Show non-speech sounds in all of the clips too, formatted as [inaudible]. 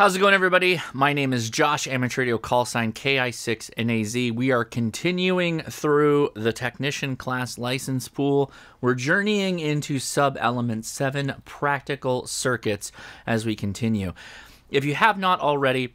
How's it going, everybody? My name is Josh, amateur radio call sign KI6NAZ. We are continuing through the technician class license pool. We're journeying into sub element 7 practical circuits as we continue. If you have not already,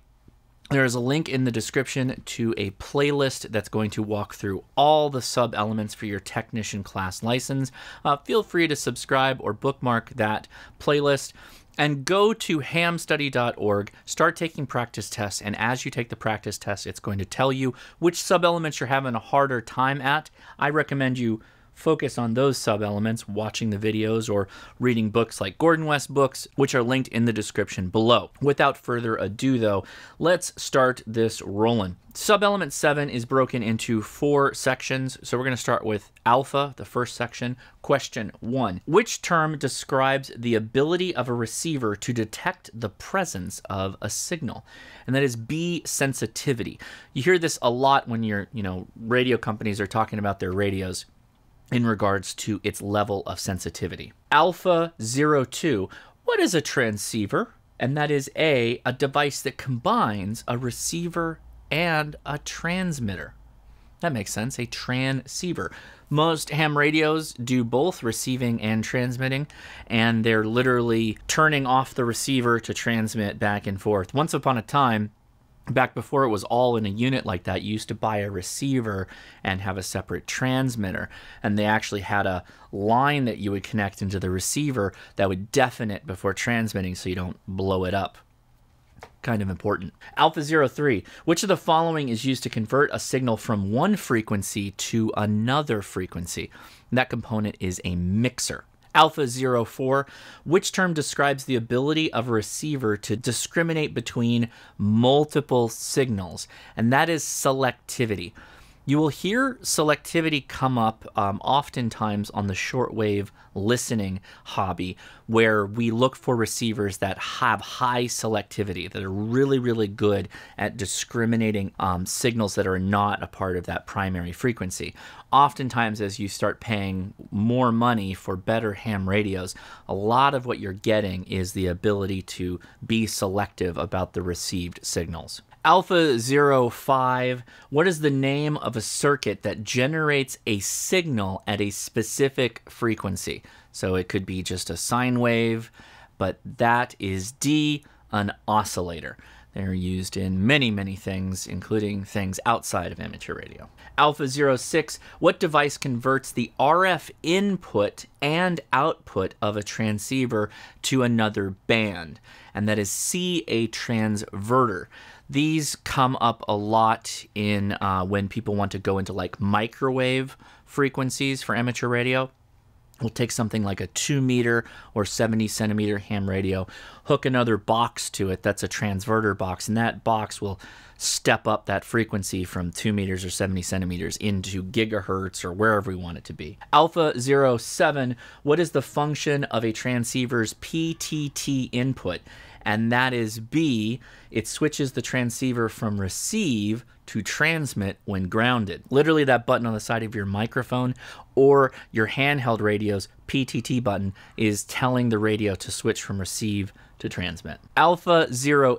there is a link in the description to a playlist that's going to walk through all the sub elements for your technician class license. Uh, feel free to subscribe or bookmark that playlist and go to hamstudy.org, start taking practice tests, and as you take the practice test, it's going to tell you which sub-elements you're having a harder time at. I recommend you focus on those sub-elements, watching the videos or reading books like Gordon West books, which are linked in the description below. Without further ado though, let's start this rolling. Sub-element 7 is broken into four sections, so we're going to start with alpha, the first section. Question 1. Which term describes the ability of a receiver to detect the presence of a signal? And that is B, sensitivity. You hear this a lot when your, you know, radio companies are talking about their radios in regards to its level of sensitivity. Alpha 02, what is a transceiver? And that is A, a device that combines a receiver and a transmitter. That makes sense, a transceiver. Most ham radios do both receiving and transmitting, and they're literally turning off the receiver to transmit back and forth. Once upon a time, back before it was all in a unit like that, you used to buy a receiver and have a separate transmitter. And they actually had a line that you would connect into the receiver that would deafen it before transmitting so you don't blow it up. Kind of important. Alpha 03. Which of the following is used to convert a signal from one frequency to another frequency? that component is a mixer. Alpha 04, which term describes the ability of a receiver to discriminate between multiple signals, and that is selectivity. You will hear selectivity come up um, oftentimes on the shortwave listening hobby, where we look for receivers that have high selectivity, that are really, really good at discriminating um, signals that are not a part of that primary frequency. Oftentimes, as you start paying more money for better ham radios, a lot of what you're getting is the ability to be selective about the received signals. Alpha 05, what is the name of a circuit that generates a signal at a specific frequency? So it could be just a sine wave, but that is D, an oscillator. They're used in many, many things, including things outside of amateur radio. Alpha 06, what device converts the RF input and output of a transceiver to another band? And that is C, a transverter. These come up a lot in uh, when people want to go into like microwave frequencies for amateur radio. We'll take something like a 2 meter or 70 centimeter ham radio, hook another box to it that's a transverter box, and that box will step up that frequency from 2 meters or 70 centimeters into gigahertz or wherever we want it to be. Alpha 07, what is the function of a transceiver's PTT input? And that is B, it switches the transceiver from receive to transmit when grounded. Literally, that button on the side of your microphone or your handheld radio's PTT button is telling the radio to switch from receive to transmit. Alpha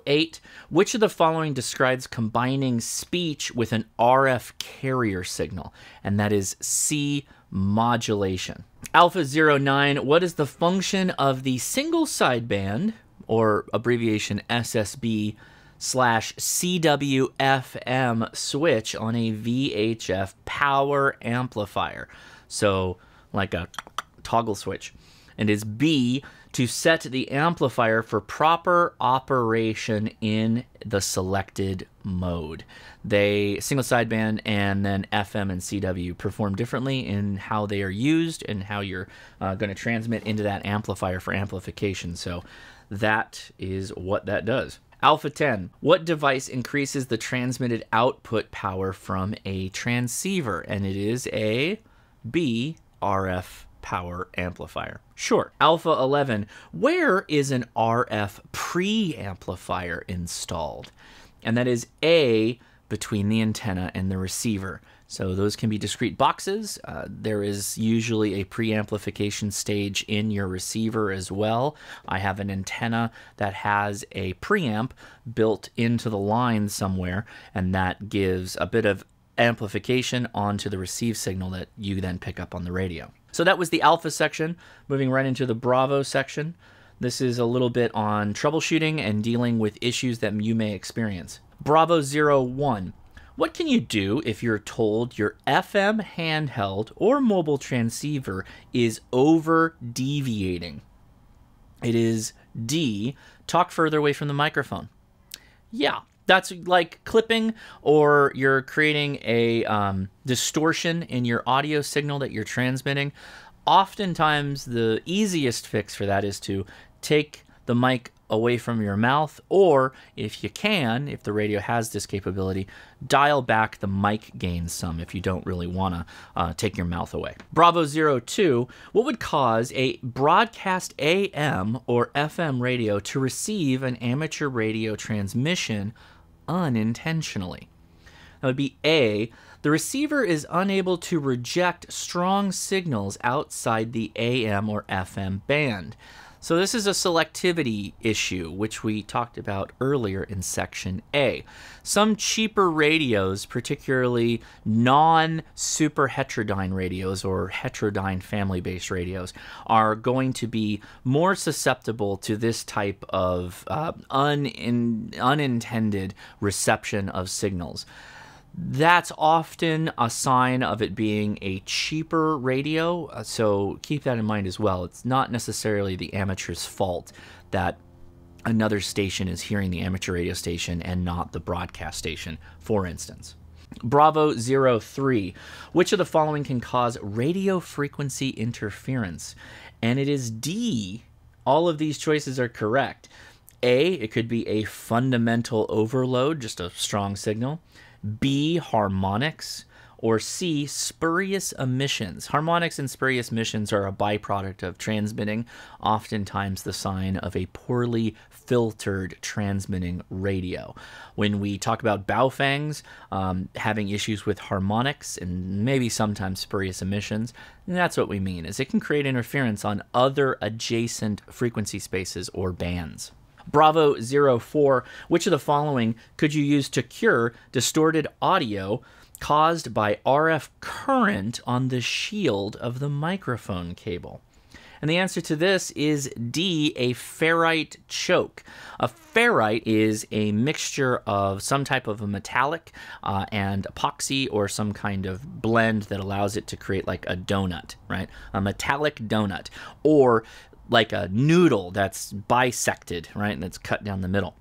08, which of the following describes combining speech with an RF carrier signal? And that is C, modulation. Alpha 09, what is the function of the single sideband or abbreviation SSB slash CWFM switch on a VHF power amplifier. So, like a toggle switch. And is B to set the amplifier for proper operation in the selected mode. They single sideband and then FM and CW perform differently in how they are used and how you're uh, going to transmit into that amplifier for amplification. So that is what that does. Alpha 10. What device increases the transmitted output power from a transceiver? And it is a B RF power amplifier. Sure. Alpha 11. Where is an RF preamplifier installed? And that is A between the antenna and the receiver. So those can be discrete boxes. Uh, there is usually a preamplification stage in your receiver as well. I have an antenna that has a preamp built into the line somewhere, and that gives a bit of amplification onto the receive signal that you then pick up on the radio. So that was the alpha section. Moving right into the Bravo section. This is a little bit on troubleshooting and dealing with issues that you may experience. Bravo 01. What can you do if you're told your FM handheld or mobile transceiver is over deviating? It is D, talk further away from the microphone. Yeah, that's like clipping or you're creating a um, distortion in your audio signal that you're transmitting. Oftentimes, the easiest fix for that is to take the mic away from your mouth, or if you can, if the radio has this capability, dial back the mic gain some if you don't really want to uh, take your mouth away. Bravo 02, what would cause a broadcast AM or FM radio to receive an amateur radio transmission unintentionally? That would be A, the receiver is unable to reject strong signals outside the AM or FM band. So this is a selectivity issue, which we talked about earlier in section A. Some cheaper radios, particularly non-super heterodyne radios or heterodyne family-based radios, are going to be more susceptible to this type of uh, un unintended reception of signals that's often a sign of it being a cheaper radio. Uh, so keep that in mind as well. It's not necessarily the amateur's fault that another station is hearing the amateur radio station and not the broadcast station, for instance. Bravo 03. Which of the following can cause radio frequency interference? And it is D. All of these choices are correct. A, it could be a fundamental overload, just a strong signal. B, harmonics, or C, spurious emissions. Harmonics and spurious emissions are a byproduct of transmitting, oftentimes the sign of a poorly filtered transmitting radio. When we talk about Baofengs um, having issues with harmonics and maybe sometimes spurious emissions, that's what we mean, is it can create interference on other adjacent frequency spaces or bands. Bravo 04, which of the following could you use to cure distorted audio caused by RF current on the shield of the microphone cable? And the answer to this is D, a ferrite choke. A ferrite is a mixture of some type of a metallic uh, and epoxy or some kind of blend that allows it to create like a donut, right? A metallic donut. Or like a noodle that's bisected, right? And it's cut down the middle.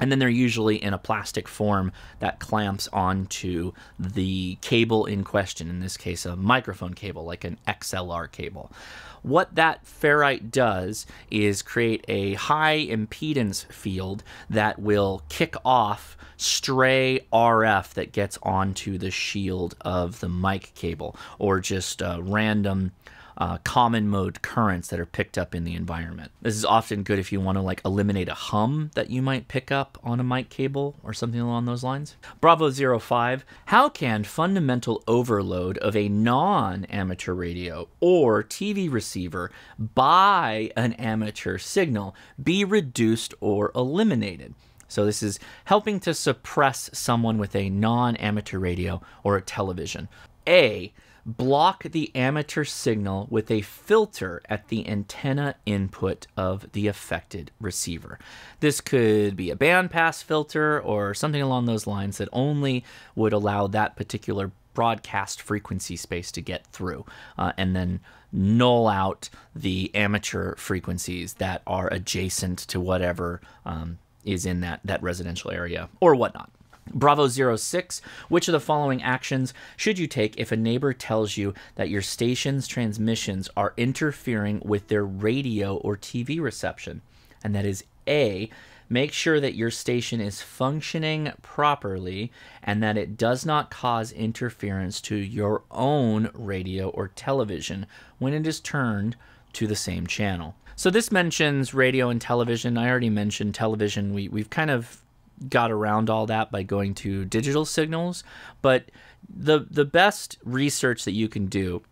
And then they're usually in a plastic form that clamps onto the cable in question, in this case, a microphone cable, like an XLR cable. What that ferrite does is create a high impedance field that will kick off stray RF that gets onto the shield of the mic cable or just random uh, common mode currents that are picked up in the environment. This is often good if you want to like eliminate a hum that you might pick up on a mic cable or something along those lines. Bravo 05, how can fundamental overload of a non-amateur radio or TV receiver by an amateur signal be reduced or eliminated? So this is helping to suppress someone with a non-amateur radio or a television. A, block the amateur signal with a filter at the antenna input of the affected receiver. This could be a bandpass filter or something along those lines that only would allow that particular broadcast frequency space to get through uh, and then null out the amateur frequencies that are adjacent to whatever um, is in that, that residential area or whatnot. Bravo 06, which of the following actions should you take if a neighbor tells you that your station's transmissions are interfering with their radio or TV reception? And that is A, make sure that your station is functioning properly and that it does not cause interference to your own radio or television when it is turned to the same channel. So this mentions radio and television. I already mentioned television. We, we've kind of got around all that by going to digital signals, but The the best research that you can do,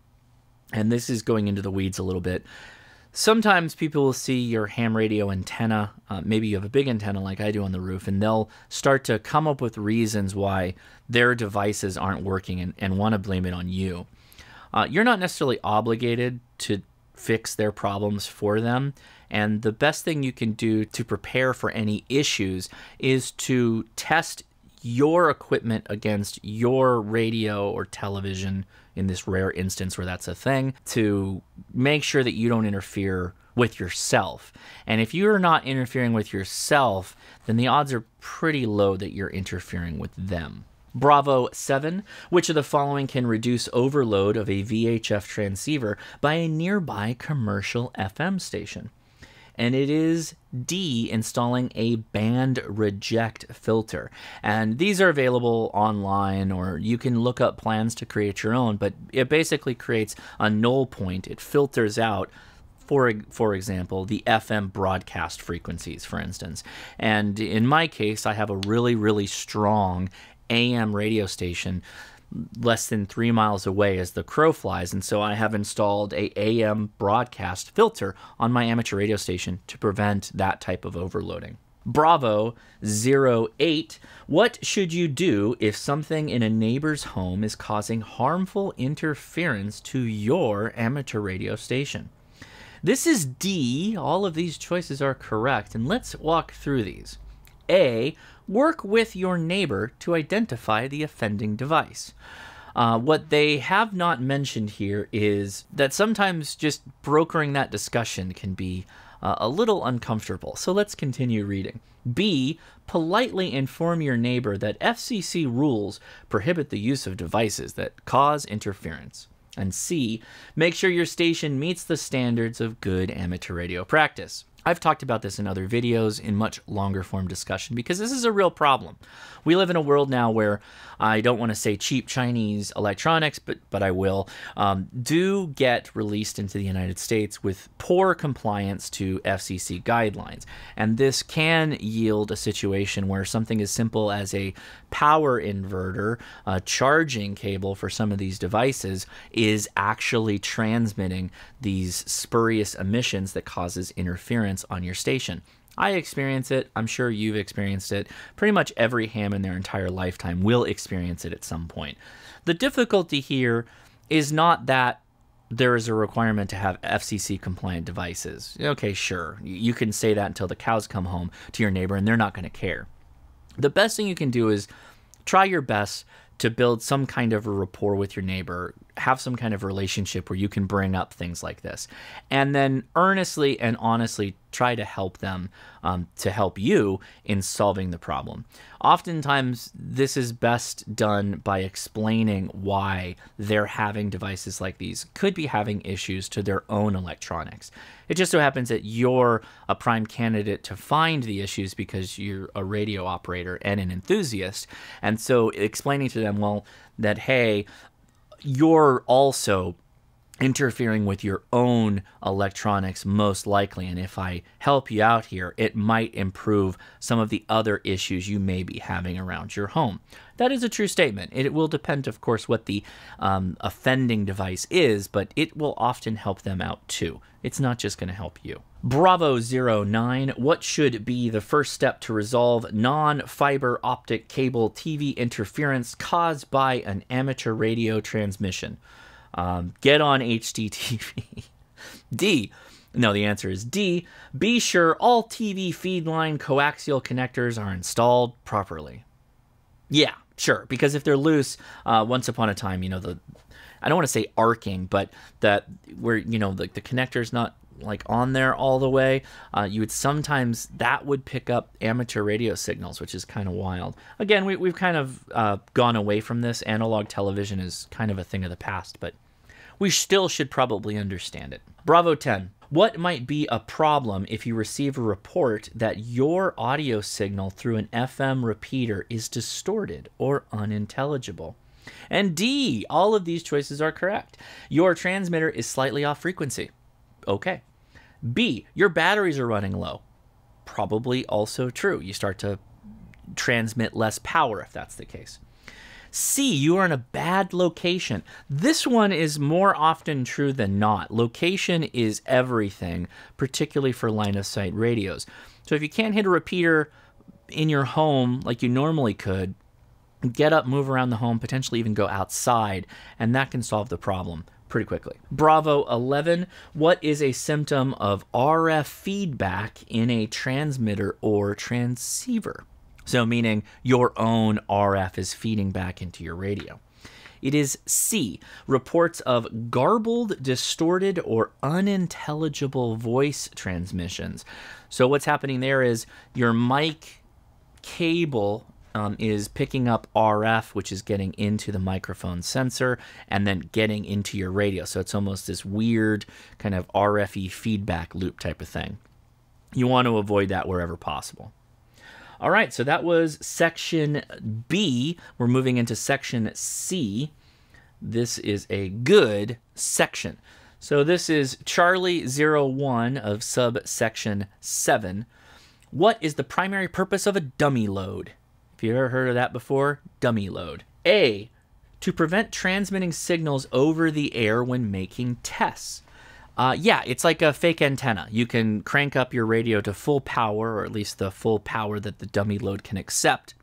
and this is going into the weeds a little bit. Sometimes people will see your ham radio antenna. Uh, maybe you have a big antenna like I do on the roof, and they'll start to come up with reasons why their devices aren't working and, and want to blame it on you. Uh, you're not necessarily obligated to fix their problems for them. And the best thing you can do to prepare for any issues is to test your equipment against your radio or television in this rare instance where that's a thing to make sure that you don't interfere with yourself. And if you're not interfering with yourself, then the odds are pretty low that you're interfering with them. Bravo 7. Which of the following can reduce overload of a VHF transceiver by a nearby commercial FM station? And it is D, installing a band reject filter. And these are available online, or you can look up plans to create your own, but it basically creates a null point. It filters out for for example, the FM broadcast frequencies, for instance. And in my case, I have a really really strong AM radio station less than three miles away as the crow flies, and so I have installed a AM broadcast filter on my amateur radio station to prevent that type of overloading. Bravo 08. What should you do if something in a neighbor's home is causing harmful interference to your amateur radio station? This is D. All of these choices are correct, and let's walk through these. A. Work with your neighbor to identify the offending device. Uh, what they have not mentioned here is that sometimes just brokering that discussion can be uh, a little uncomfortable. So let's continue reading. B. Politely inform your neighbor that FCC rules prohibit the use of devices that cause interference. And C. Make sure your station meets the standards of good amateur radio practice. I've talked about this in other videos in much longer form discussion because this is a real problem. We live in a world now where I don't want to say cheap Chinese electronics, but but I will, um, do get released into the United States with poor compliance to FCC guidelines. And this can yield a situation where something as simple as a power inverter, a charging cable for some of these devices, is actually transmitting these spurious emissions that causes interference on your station. I experience it. I'm sure you've experienced it. Pretty much every ham in their entire lifetime will experience it at some point. The difficulty here is not that there is a requirement to have FCC compliant devices. Okay, sure. You can say that until the cows come home to your neighbor and they're not going to care. The best thing you can do is try your best to build some kind of a rapport with your neighbor, have some kind of relationship where you can bring up things like this, and then earnestly and honestly try to help them um, to help you in solving the problem. Oftentimes, this is best done by explaining why they're having devices like these could be having issues to their own electronics. It just so happens that you're a prime candidate to find the issues because you're a radio operator and an enthusiast. And so explaining to them, well, that, hey, you're also interfering with your own electronics most likely. And if i help you out here it might improve some of the other issues you may be having around your home. That is a true statement. It will depend of course what the um, offending device is but it will often help them out too. It's not just going to help you. Bravo 09, what should be the first step to resolve non fiber optic cable TV interference caused by an amateur radio transmission? Um, get on HDTV. [laughs] D. No, the answer is D. Be sure all TV feed line coaxial connectors are installed properly. Yeah, sure. Because if they're loose, uh, once upon a time, you know, the I don't want to say arcing, but that where you know the, the connector's not like on there all the way, uh, you would sometimes that would pick up amateur radio signals, which is kind of wild. Again, we, we've kind of uh, gone away from this. Analog television is kind of a thing of the past, but we still should probably understand it. Bravo 10. What might be a problem if you receive a report that your audio signal through an FM repeater is distorted or unintelligible? And D, all of these choices are correct. Your transmitter is slightly off frequency. Okay. B, your batteries are running low. Probably also true. You start to transmit less power if that's the case. C, you are in a bad location. This one is more often true than not. Location is everything, particularly for line of sight radios. So if you can't hit a repeater in your home like you normally could, get up, move around the home, potentially even go outside, and that can solve the problem pretty quickly. Bravo 11, what is a symptom of RF feedback in a transmitter or transceiver? So, meaning your own RF is feeding back into your radio. It is C, reports of garbled, distorted, or unintelligible voice transmissions. So, what's happening there is your mic cable um, is picking up RF, which is getting into the microphone sensor and then getting into your radio. So, it's almost this weird kind of RFE feedback loop type of thing. You want to avoid that wherever possible. All right, so that was section B. We're moving into section C. This is a good section. So this is Charlie 01 of subsection 7. What is the primary purpose of a dummy load? Have you've ever heard of that before? Dummy load. A. To prevent transmitting signals over the air when making tests. Uh, yeah, it's like a fake antenna. You can crank up your radio to full power, or at least the full power that the dummy load can accept,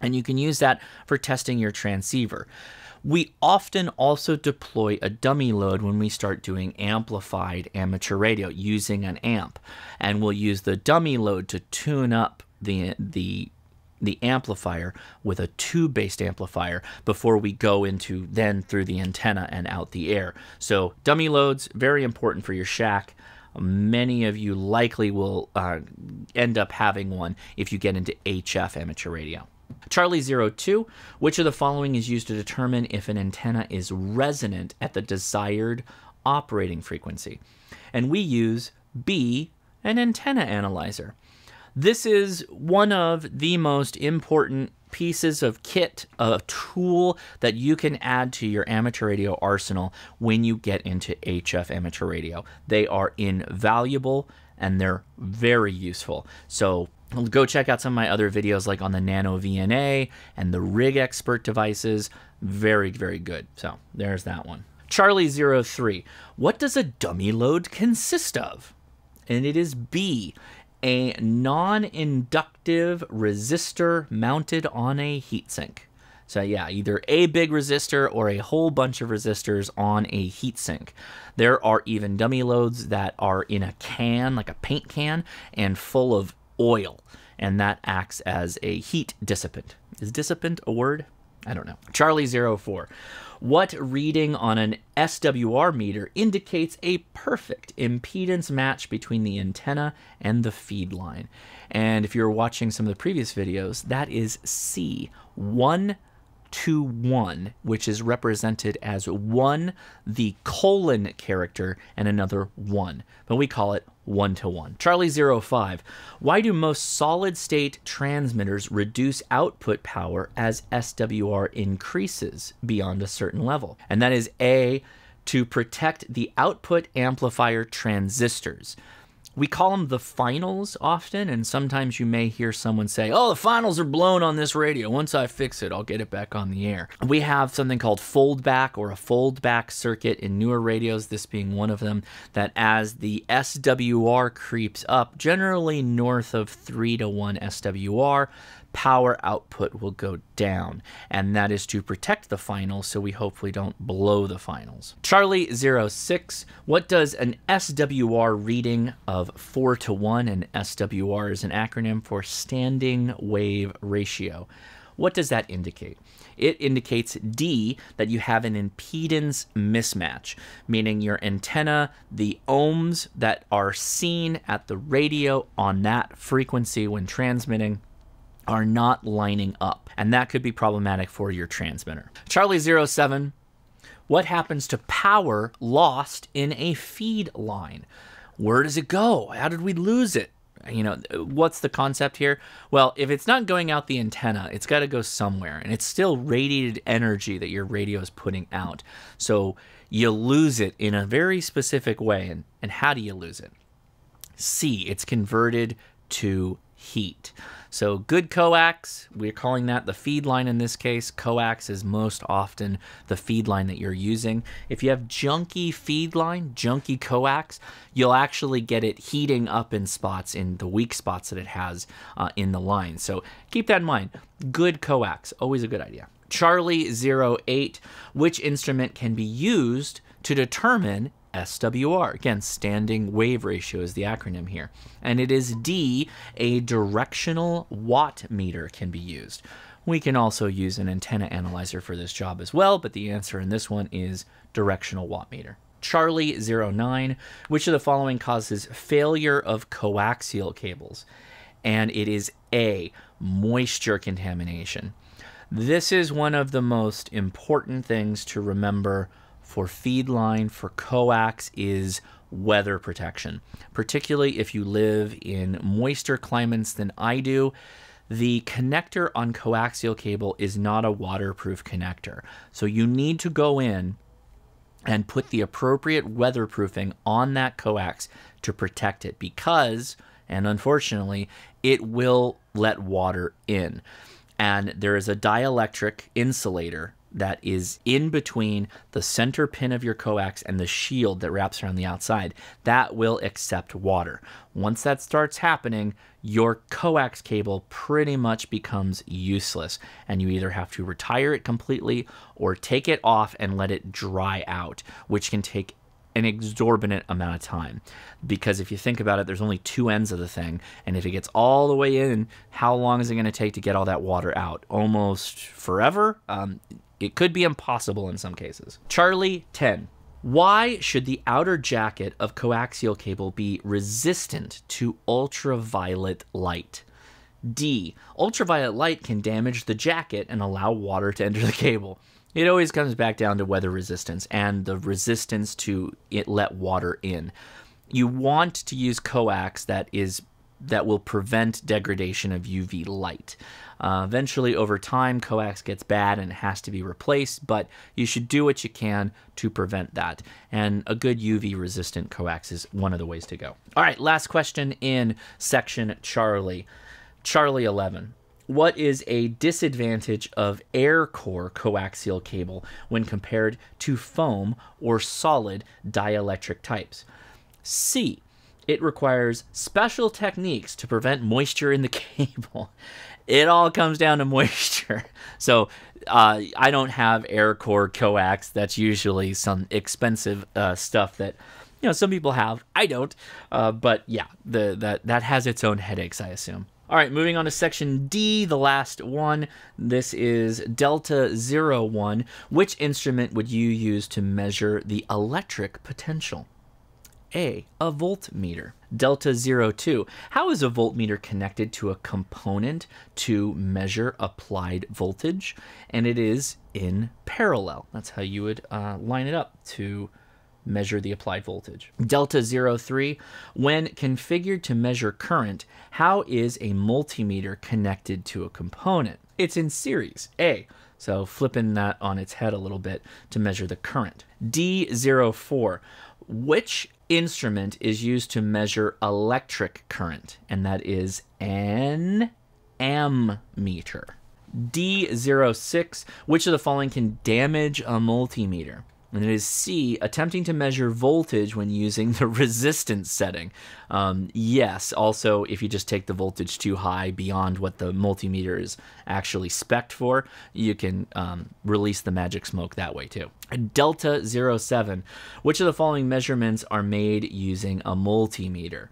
and you can use that for testing your transceiver. We often also deploy a dummy load when we start doing amplified amateur radio using an amp, and we'll use the dummy load to tune up the the the amplifier with a tube based amplifier before we go into then through the antenna and out the air. So, dummy loads, very important for your shack. Many of you likely will uh, end up having one if you get into HF amateur radio. Charlie 02, which of the following is used to determine if an antenna is resonant at the desired operating frequency? And we use B, an antenna analyzer. This is one of the most important pieces of kit, a tool that you can add to your amateur radio arsenal when you get into HF amateur radio. They are invaluable and they're very useful. So go check out some of my other videos like on the Nano VNA and the Rig Expert devices. Very, very good. So there's that one. Charlie 03. What does a dummy load consist of? And it is B a non-inductive resistor mounted on a heatsink. So yeah, either a big resistor or a whole bunch of resistors on a heatsink. There are even dummy loads that are in a can, like a paint can, and full of oil, and that acts as a heat dissipant. Is dissipant a word? I don't know. Charlie 04. What reading on an SWR meter indicates a perfect impedance match between the antenna and the feed line? And if you're watching some of the previous videos, that is C, 1 to 1, which is represented as 1, the colon character, and another 1. But we call it 1 to 1. Charlie 05. Why do most solid state transmitters reduce output power as SWR increases beyond a certain level? And that is A, to protect the output amplifier transistors we call them the finals often, and sometimes you may hear someone say, Oh, the finals are blown on this radio. Once I fix it, I'll get it back on the air. We have something called foldback or a foldback circuit in newer radios, this being one of them, that as the SWR creeps up, generally north of 3 to 1 SWR, power output will go down, and that is to protect the finals so we hopefully don't blow the finals. Charlie 06, what does an SWR reading of 4 to 1, and SWR is an acronym for standing wave ratio. What does that indicate? It indicates D that you have an impedance mismatch, meaning your antenna, the ohms that are seen at the radio on that frequency when transmitting are not lining up, and that could be problematic for your transmitter. Charlie 07, what happens to power lost in a feed line? Where does it go? How did we lose it? You know, what's the concept here? Well, if it's not going out the antenna, it's got to go somewhere, and it's still radiated energy that your radio is putting out. So you lose it in a very specific way. And, and how do you lose it? C, it's converted to heat. So good coax, we're calling that the feed line in this case. Coax is most often the feed line that you're using. If you have junky feed line, junky coax, you'll actually get it heating up in spots in the weak spots that it has uh, in the line. So keep that in mind. Good coax, always a good idea. Charlie 08, which instrument can be used to determine SWR. Again, standing wave ratio is the acronym here. And it is D, a directional watt meter can be used. We can also use an antenna analyzer for this job as well, but the answer in this one is directional watt meter. Charlie 09, which of the following causes failure of coaxial cables? And it is A, moisture contamination. This is one of the most important things to remember for feed line for coax is weather protection. Particularly if you live in moister climates than I do, the connector on coaxial cable is not a waterproof connector. So you need to go in and put the appropriate weatherproofing on that coax to protect it because, and unfortunately, it will let water in. And there is a dielectric insulator that is in between the center pin of your coax and the shield that wraps around the outside, that will accept water. Once that starts happening, your coax cable pretty much becomes useless, and you either have to retire it completely or take it off and let it dry out, which can take an exorbitant amount of time. Because if you think about it, there's only two ends of the thing. And if it gets all the way in, how long is it going to take to get all that water out? Almost forever? Um, it could be impossible in some cases. Charlie 10. Why should the outer jacket of coaxial cable be resistant to ultraviolet light? D. Ultraviolet light can damage the jacket and allow water to enter the cable. It always comes back down to weather resistance and the resistance to it let water in. You want to use coax that is that will prevent degradation of UV light. Uh, eventually, over time, coax gets bad and it has to be replaced, but you should do what you can to prevent that. And a good UV resistant coax is one of the ways to go. All right, last question in section Charlie. Charlie 11. What is a disadvantage of air core coaxial cable when compared to foam or solid dielectric types? C. It requires special techniques to prevent moisture in the [laughs] cable. It all comes down to moisture. [laughs] So uh, I don't have air core coax. That's usually some expensive uh, stuff that you know some people have. I don't. Uh, but yeah, the that that has its own headaches, I assume. All right, moving on to section D, the last one. This is Delta 01. Which instrument would you use to measure the electric potential? A. A voltmeter. Delta 02. How is a voltmeter connected to a component to measure applied voltage? And it is in parallel. That's how you would uh, line it up to measure the applied voltage. Delta 03. When configured to measure current, how is a multimeter connected to a component? It's in series. A. So flipping that on its head a little bit to measure the current. D04. Which instrument is used to measure electric current, and that is an ammeter. D06, which of the following can damage a multimeter? And it is C, attempting to measure voltage when using the [laughs] resistance setting. Um, yes, also, if you just take the voltage too high beyond what the multimeter is actually spec'd for, you can um, release the magic smoke that way too. Delta 07, which of the following measurements are made using a multimeter?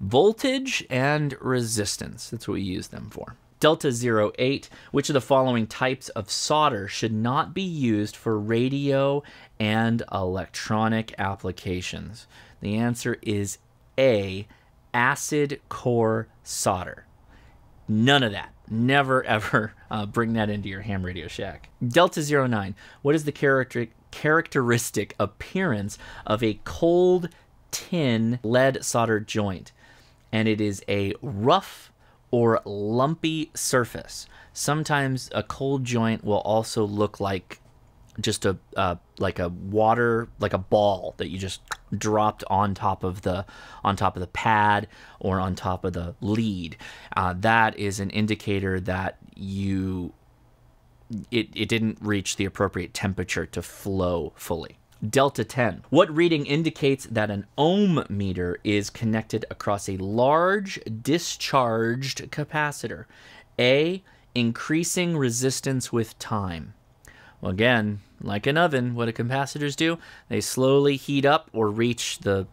Voltage and resistance. That's what we use them for. Delta 08, which of the following types of solder should not be used for radio and electronic applications? The answer is A, acid core solder. None of that. Never [laughs] ever uh, bring that into your ham radio shack. Delta 09, what is the character characteristic appearance of a cold tin lead solder joint? And it is a rough or lumpy surface. Sometimes a cold joint will also look like just a uh, like a water like a ball that you just dropped on top of the on top of the pad or on top of the lead. Uh, that is an indicator that you it, it didn't reach the appropriate temperature to flow fully. Delta 10. What reading indicates that an ohm meter is connected across a large discharged capacitor? A. Increasing resistance with time. Well, again, like an oven, what do capacitors do? They slowly heat up or reach the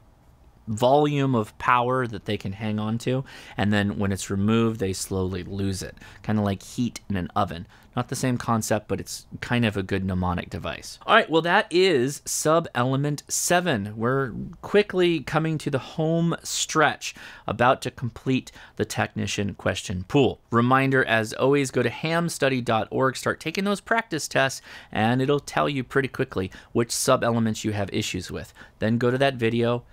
volume of power that they can hang on to, and then when it's removed, they slowly lose it. Kind of like heat in an oven. Not the same concept, but it's kind of a good mnemonic device. All right, well, that is sub element 7. We're quickly coming to the home stretch, about to complete the technician question pool. Reminder as always, go to hamstudy.org, start taking those practice tests, and it'll tell you pretty quickly which sub elements you have issues with. Then go to that video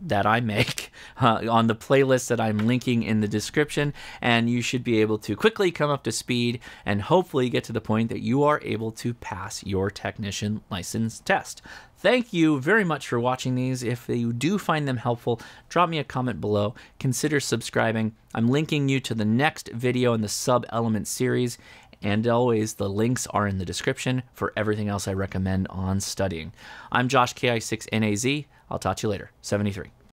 that I make [laughs] uh, on the playlist that I'm linking in the description, and you should be able to quickly come up to speed and hopefully get to the point that you are able to pass your technician license test. Thank you very much for watching these. If you do find them helpful, drop me a comment below. Consider subscribing. I'm linking you to the next video in the sub element series. And always, the links are in the description for everything else I recommend on studying. I'm Josh KI6NAZ. I'll talk to you later. 73.